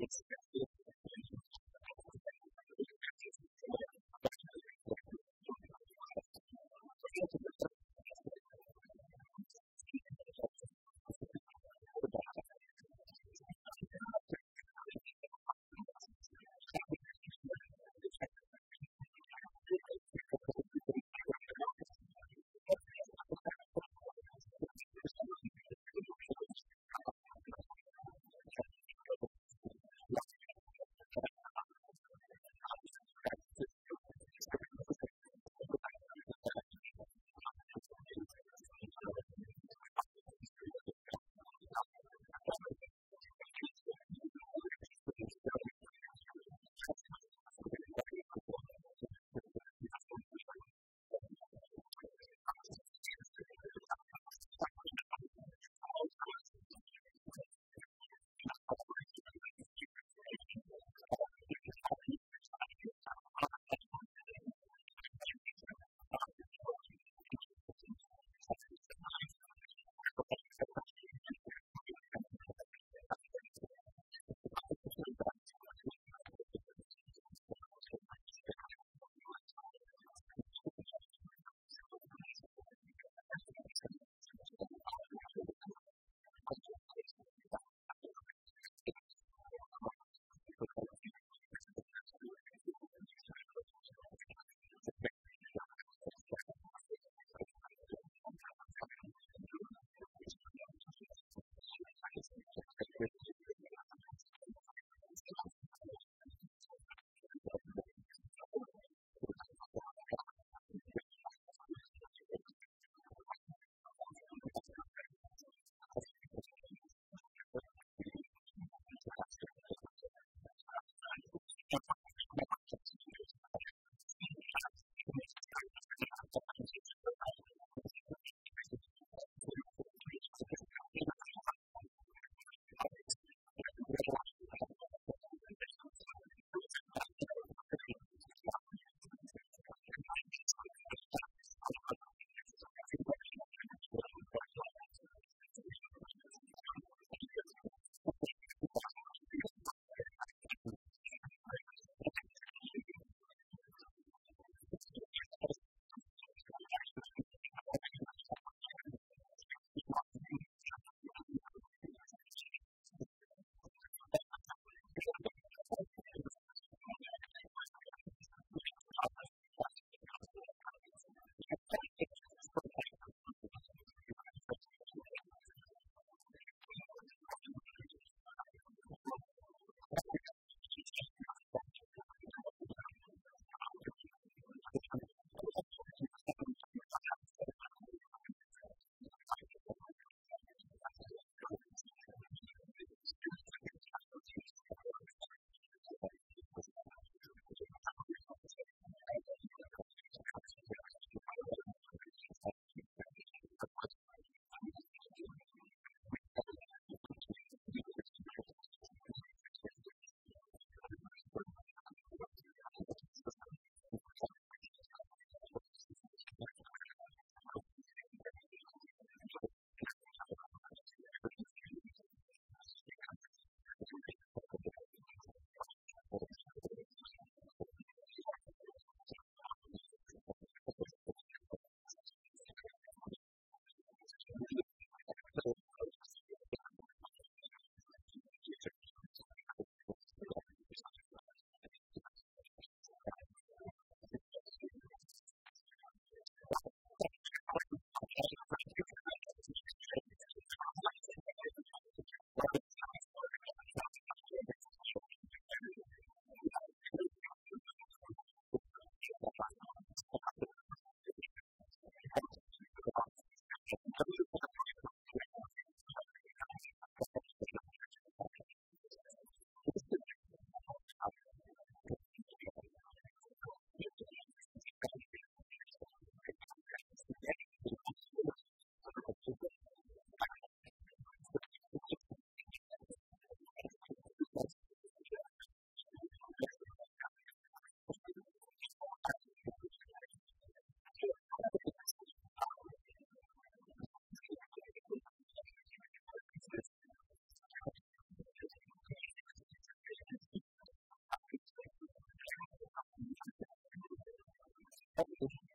Mexico. published